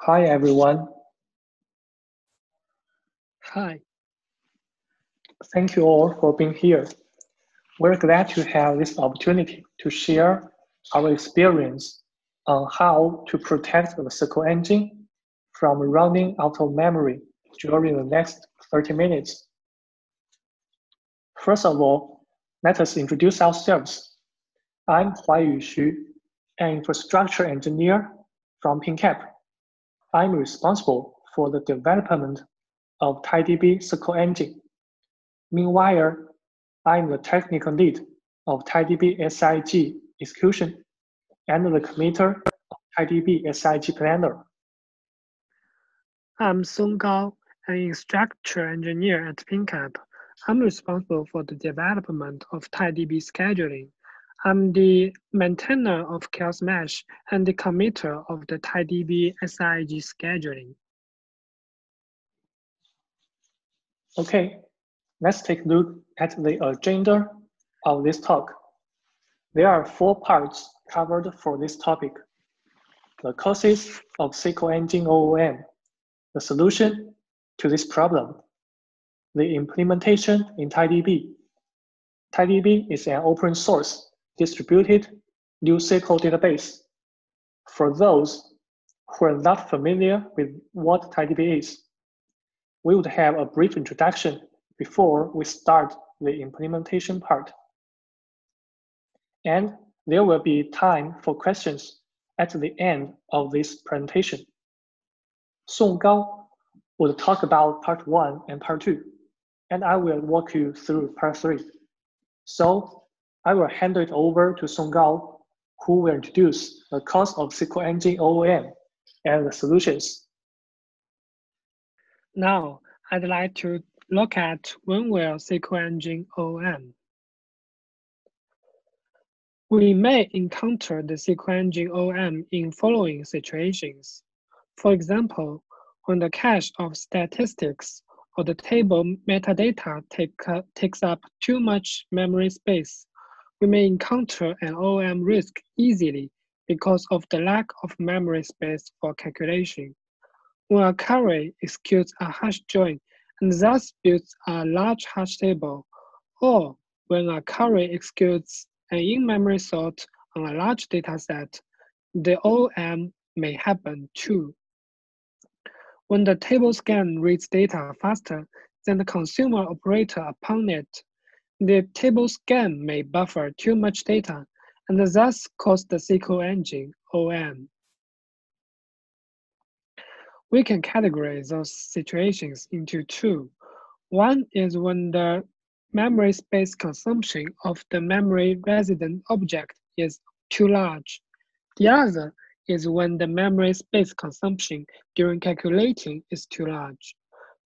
Hi, everyone. Hi. Thank you all for being here. We're glad to have this opportunity to share our experience on how to protect the SQL engine from running out of memory during the next 30 minutes. First of all, let us introduce ourselves. I'm Huaiyu Xu, an infrastructure engineer from PingCap. I'm responsible for the development of TiDB SQL engine. Meanwhile, I'm the technical lead of TiDB SIG execution and the committer of TiDB SIG planner. I'm Song Gao, an infrastructure engineer at PingCap. I'm responsible for the development of TiDB scheduling. I'm the maintainer of Chaos Mesh and the committer of the TiDB SIG scheduling. Okay, let's take a look at the agenda of this talk. There are four parts covered for this topic. The causes of SQL Engine OOM, the solution to this problem, the implementation in TiDB. TiDB is an open source distributed NoSQL database. For those who are not familiar with what TiDB is, we would have a brief introduction before we start the implementation part. And there will be time for questions at the end of this presentation. Song Gao will talk about part one and part two, and I will walk you through part three. So I will hand it over to Song Gao, who will introduce the cause of SQL Engine OOM and the solutions. Now, I'd like to look at when will SQL Engine OOM. We may encounter the SQL Engine OOM in following situations. For example, when the cache of statistics or the table metadata take, uh, takes up too much memory space, we may encounter an OM risk easily because of the lack of memory space for calculation. When a query executes a hash join and thus builds a large hash table, or when a query executes an in-memory sort on a large dataset, the OM may happen too. When the table scan reads data faster than the consumer operator upon it, the table scan may buffer too much data and thus cause the SQL engine OOM we can categorize those situations into two. One is when the memory space consumption of the memory resident object is too large. The other is when the memory space consumption during calculating is too large.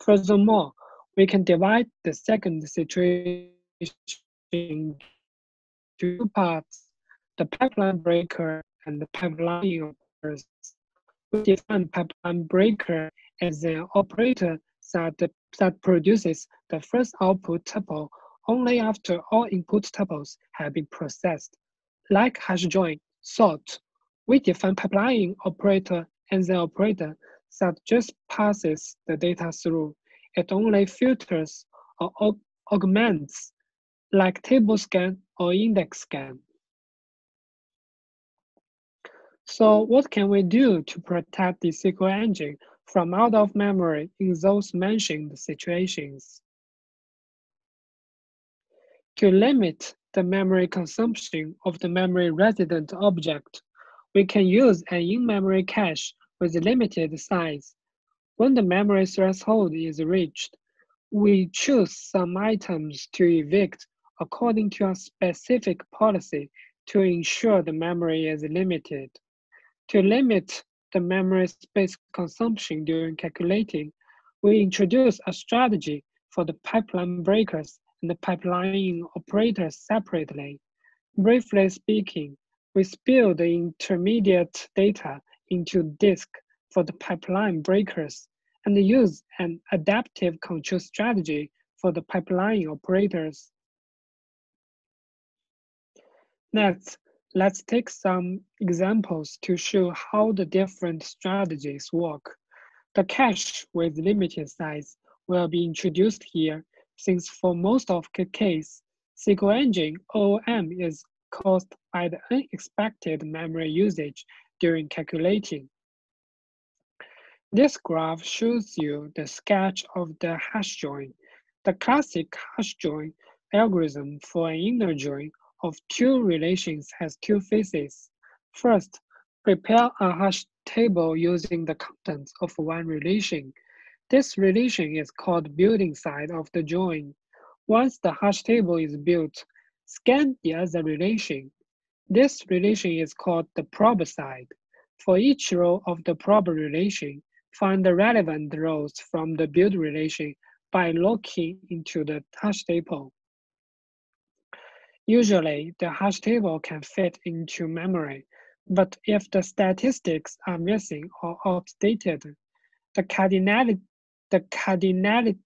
Furthermore, we can divide the second situation into two parts, the pipeline breaker and the pipeline operators. We define pipeline breaker as an operator that, that produces the first output tuple only after all input tuples have been processed. Like hash join, sort, we define pipeline operator as an operator that just passes the data through. It only filters or aug augments, like table scan or index scan. So what can we do to protect the SQL engine from out of memory in those mentioned situations? To limit the memory consumption of the memory resident object, we can use an in-memory cache with limited size. When the memory threshold is reached, we choose some items to evict according to a specific policy to ensure the memory is limited. To limit the memory space consumption during calculating, we introduce a strategy for the pipeline breakers and the pipeline operators separately. Briefly speaking, we spill the intermediate data into disk for the pipeline breakers and use an adaptive control strategy for the pipeline operators. Next, Let's take some examples to show how the different strategies work. The cache with limited size will be introduced here since for most of the case, SQL Engine OOM is caused by the unexpected memory usage during calculating. This graph shows you the sketch of the hash join. The classic hash join algorithm for an inner join of two relations has two phases. First, prepare a hash table using the contents of one relation. This relation is called building side of the join. Once the hash table is built, scan the other relation. This relation is called the probe side. For each row of the probe relation, find the relevant rows from the build relation by looking into the hash table. Usually, the hash table can fit into memory, but if the statistics are missing or outdated, the cardinality, the cardinality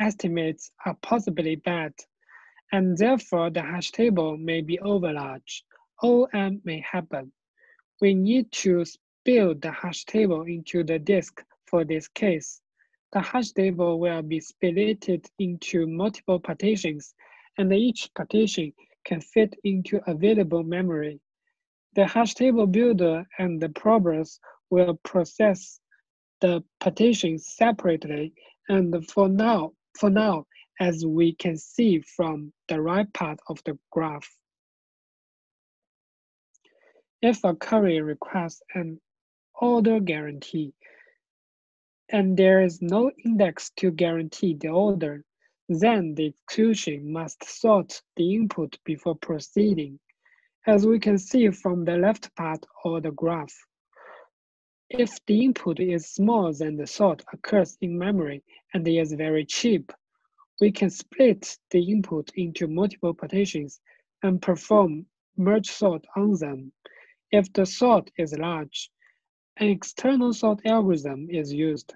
estimates are possibly bad, and therefore the hash table may be overlarge. OM may happen. We need to build the hash table into the disk for this case. The hash table will be split into multiple partitions and each partition can fit into available memory. The hash table builder and the probers will process the partitions separately and for now, for now, as we can see from the right part of the graph. If a query requests an order guarantee, and there is no index to guarantee the order, then the execution must sort the input before proceeding, as we can see from the left part of the graph. If the input is small, then the sort occurs in memory and is very cheap, we can split the input into multiple partitions and perform merge sort on them. If the sort is large, an external sort algorithm is used.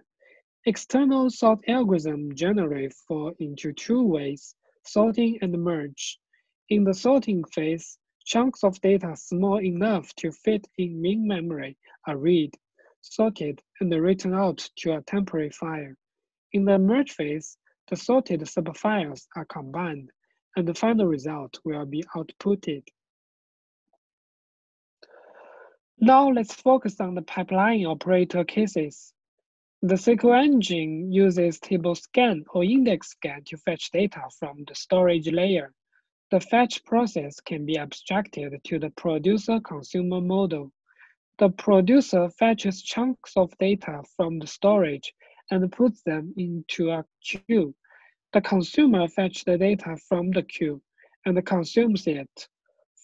External sort algorithm generally fall into two ways, sorting and merge. In the sorting phase, chunks of data small enough to fit in main memory are read, sorted, and written out to a temporary file. In the merge phase, the sorted subfiles are combined, and the final result will be outputted. Now let's focus on the pipeline operator cases. The SQL engine uses table scan or index scan to fetch data from the storage layer. The fetch process can be abstracted to the producer-consumer model. The producer fetches chunks of data from the storage and puts them into a queue. The consumer fetches the data from the queue and consumes it.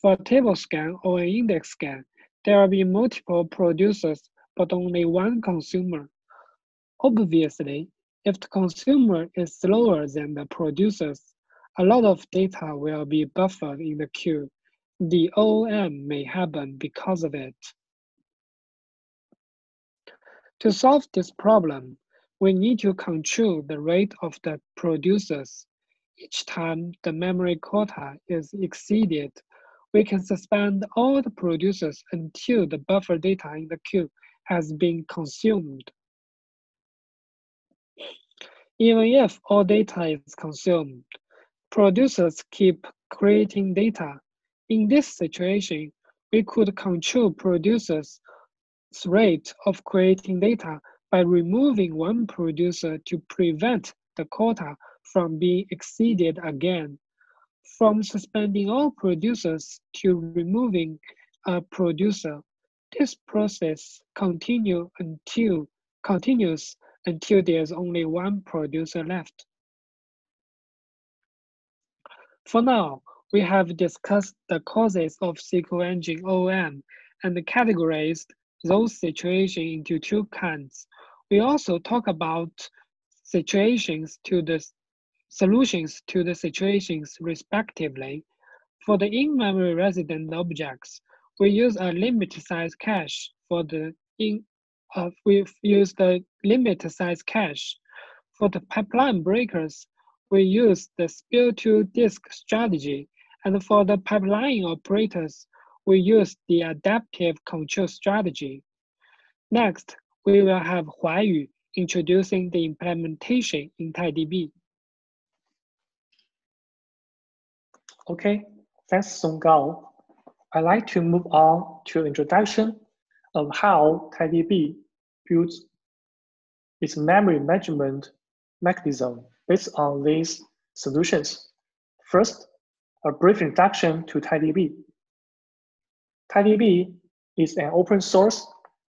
For a table scan or an index scan, there will be multiple producers but only one consumer. Obviously, if the consumer is slower than the producers, a lot of data will be buffered in the queue. The OOM may happen because of it. To solve this problem, we need to control the rate of the producers. Each time the memory quota is exceeded, we can suspend all the producers until the buffer data in the queue has been consumed. Even if all data is consumed, producers keep creating data. In this situation, we could control producers' rate of creating data by removing one producer to prevent the quota from being exceeded again. From suspending all producers to removing a producer, this process continue until, continues until there's only one producer left. For now, we have discussed the causes of SQL Engine OOM and categorized those situations into two kinds. We also talk about situations to the solutions to the situations respectively. For the in-memory resident objects, we use a limit size cache for the in uh, we've used the limit size cache. For the pipeline breakers, we use the spill to disk strategy. And for the pipeline operators, we use the adaptive control strategy. Next, we will have Huaiyu introducing the implementation in TiDB. Okay, thanks Song Gao. I'd like to move on to introduction of how TiDB builds its memory management mechanism based on these solutions. First, a brief introduction to TiDB. TiDB is an open source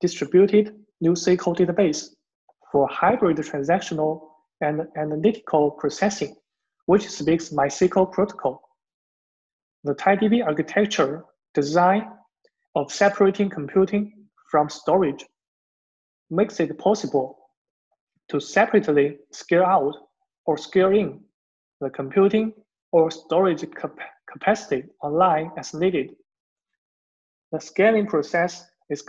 distributed NewSQL database for hybrid transactional and analytical processing, which speaks MySQL protocol. The TiDB architecture design of separating computing from storage makes it possible to separately scale out or scale in the computing or storage cap capacity online as needed. The scaling process is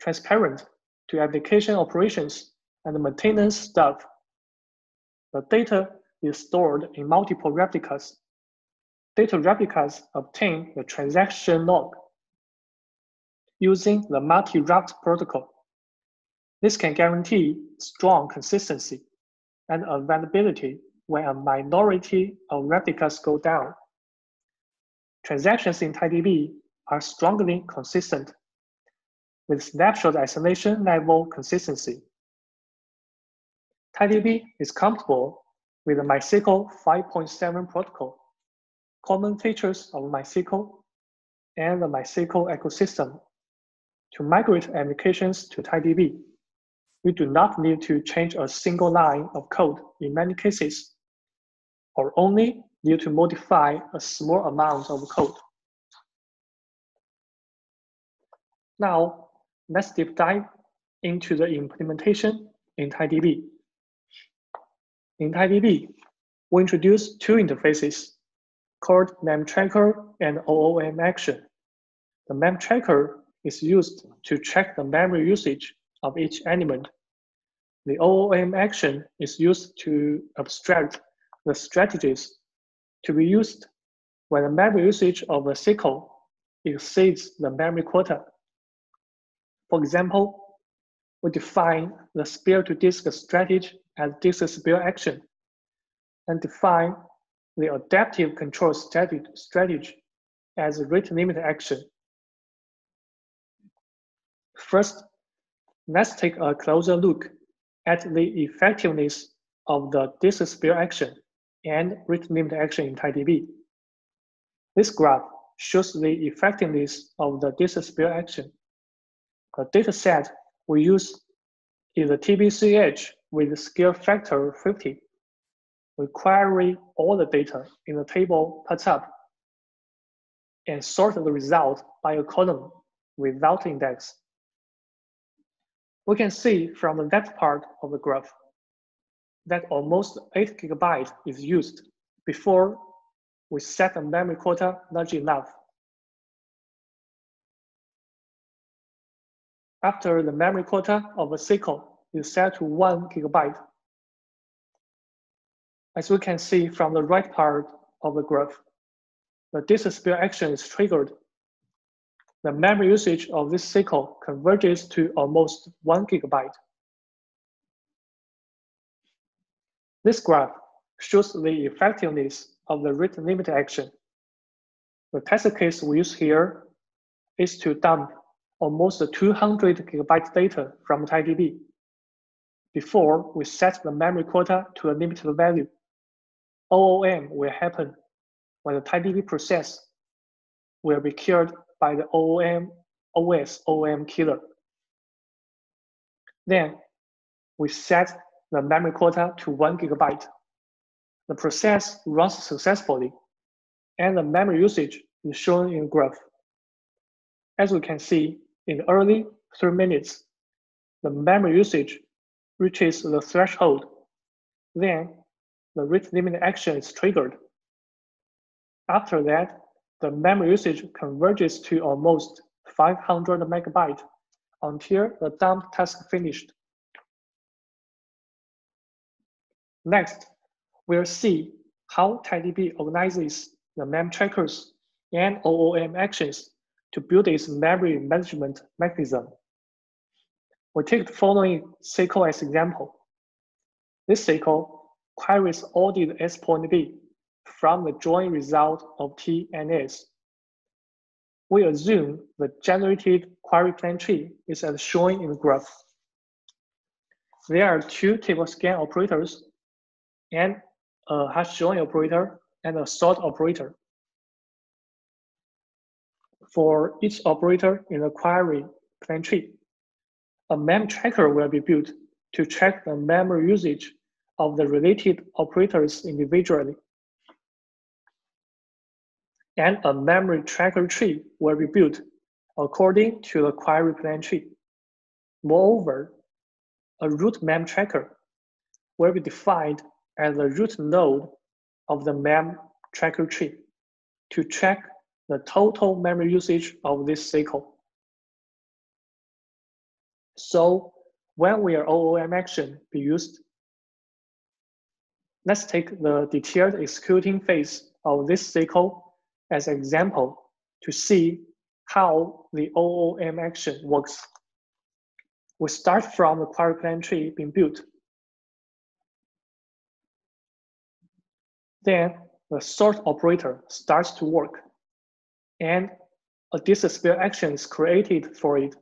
transparent to application operations and maintenance staff. The data is stored in multiple replicas. Data replicas obtain the transaction log using the multi-Raft protocol. This can guarantee strong consistency and availability when a minority of replicas go down. Transactions in TiDB are strongly consistent with snapshot isolation level consistency. TiDB is compatible with the MySQL 5.7 protocol, common features of MySQL, and the MySQL ecosystem. To migrate applications to TiDB, we do not need to change a single line of code in many cases, or only need to modify a small amount of code. Now, let's deep dive into the implementation in TiDB. In TiDB, we introduce two interfaces called memtracker and OOM action. The memtracker is used to track the memory usage of each element. The OOM action is used to abstract the strategies to be used when the memory usage of a SQL exceeds the memory quota. For example, we define the spare to disk strategy as disk spare action and define the adaptive control strategy as rate limit action. First, let's take a closer look at the effectiveness of the spare action and rate limit action in TiDB. This graph shows the effectiveness of the spare action. The dataset we use is the TPC-H with scale factor 50. We query all the data in the table put up and sort the result by a column without index. We can see from the left part of the graph that almost 8 gigabytes is used before we set the memory quota large enough. After the memory quota of a SQL is set to 1 gigabyte. As we can see from the right part of the graph, the spare action is triggered the memory usage of this SQL converges to almost one gigabyte. This graph shows the effectiveness of the rate limit action. The test case we use here is to dump almost 200 gigabyte data from TiDB before we set the memory quota to a limited value. OOM will happen when the TiDB process will be killed by the OOM OS OOM killer. Then we set the memory quota to one gigabyte. The process runs successfully and the memory usage is shown in graph. As we can see, in the early three minutes, the memory usage reaches the threshold. Then the rate limit action is triggered. After that, the memory usage converges to almost 500 megabyte until the dump task finished. Next, we'll see how TiDB organizes the mem trackers and OOM actions to build its memory management mechanism. We take the following SQL as example. This SQL queries all the S point B from the join result of T and S. We assume the generated query plan tree is as shown in the graph. There are two table scan operators and a hash join operator and a sort operator. For each operator in the query plan tree, a mem tracker will be built to track the memory usage of the related operators individually. And a memory tracker tree will be built according to the query plan tree. Moreover, a root mem tracker will be defined as the root node of the mem tracker tree to track the total memory usage of this SQL. So when will OOM action be used? Let's take the detailed executing phase of this SQL as an example to see how the OOM action works. We start from the query plan tree being built. Then the sort operator starts to work and a disappear action is created for it.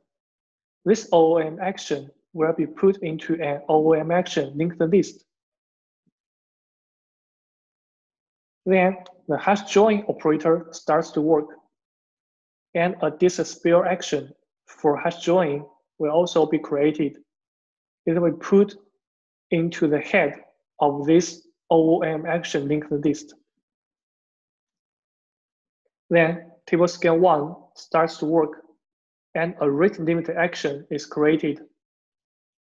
This OOM action will be put into an OOM action linked list. Then the hash join operator starts to work, and a disappear action for hash join will also be created. It will be put into the head of this OOM action linked list. Then table scan one starts to work and a rate limit action is created.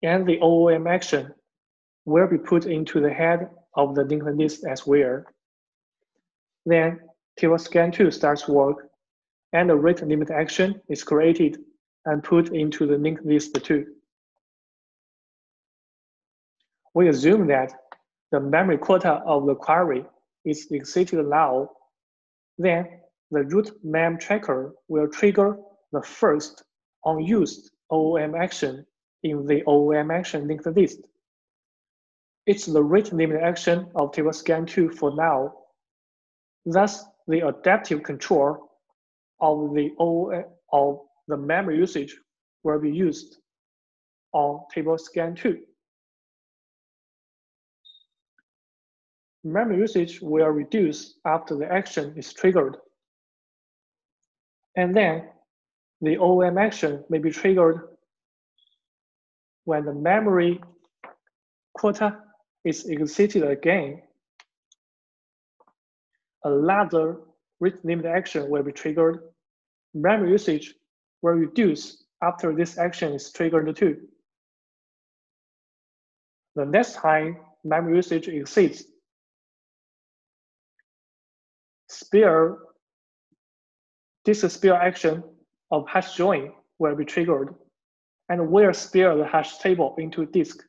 And the OOM action will be put into the head of the linked list as well. Then table scan 2 starts work and a rate limit action is created and put into the linked list too. We assume that the memory quota of the query is exceeded now. Then the root mem tracker will trigger the first unused OOM action in the OOM action linked list. It's the rate limit action of table scan 2 for now. Thus, the adaptive control of the OOM of the memory usage will be used on table scan 2. Memory usage will reduce after the action is triggered. And then the OM action may be triggered when the memory quota is exceeded again. A ladder rate limit action will be triggered. Memory usage will reduce after this action is triggered too. The next time memory usage exceeds, spare disappear action of hash join will be triggered and will spare the hash table into disk.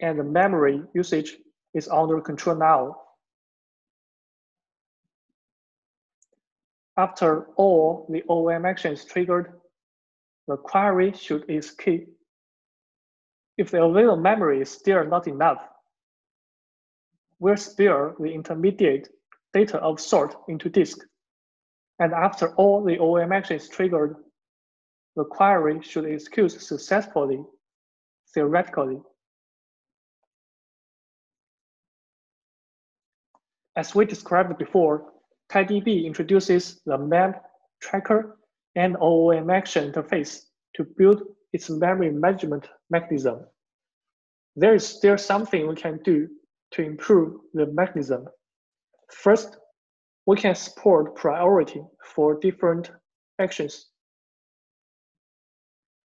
And the memory usage is under control now. After all the OOM action is triggered, the query should escape. If the available memory is still not enough, we'll spare the intermediate data of sort into disk. And after all the OOM action is triggered, the query should execute successfully, theoretically. As we described before, TiDB introduces the mem tracker and OOM action interface to build its memory management mechanism. There is still something we can do to improve the mechanism. First, we can support priority for different actions.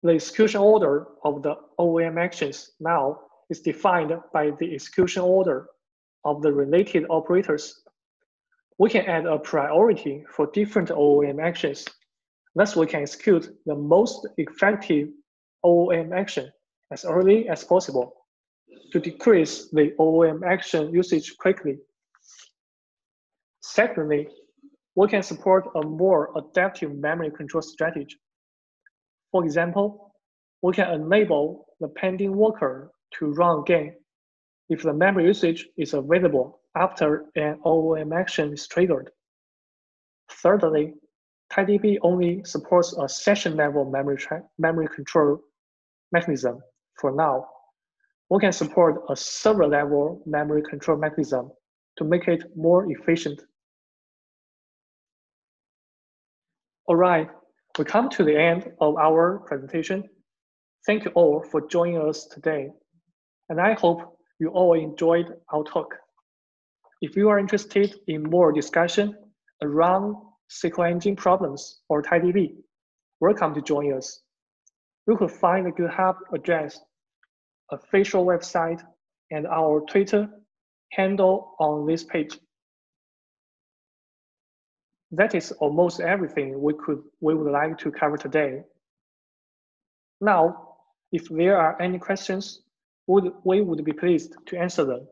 The execution order of the OOM actions now is defined by the execution order of the related operators. We can add a priority for different OOM actions. Thus, we can execute the most effective OOM action as early as possible to decrease the OOM action usage quickly. Secondly, we can support a more adaptive memory control strategy. For example, we can enable the pending worker to run again if the memory usage is available after an OOM action is triggered. Thirdly, TiDB only supports a session level memory, memory control mechanism for now. We can support a server level memory control mechanism to make it more efficient. All right, we come to the end of our presentation. Thank you all for joining us today. And I hope you all enjoyed our talk. If you are interested in more discussion around SQL engine problems or TiDB, welcome to join us. You could find the GitHub address, official website, and our Twitter handle on this page. That is almost everything we could we would like to cover today. Now, if there are any questions, would, we would be pleased to answer them.